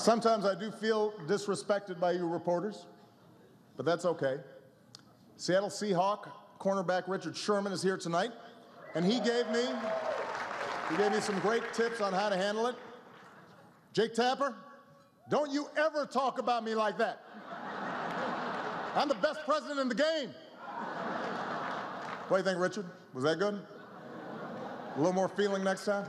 Sometimes I do feel disrespected by you reporters, but that's okay. Seattle Seahawk cornerback Richard Sherman is here tonight, and he gave me he gave me some great tips on how to handle it. Jake Tapper, don't you ever talk about me like that. I'm the best president in the game. What do you think, Richard? Was that good? A little more feeling next time?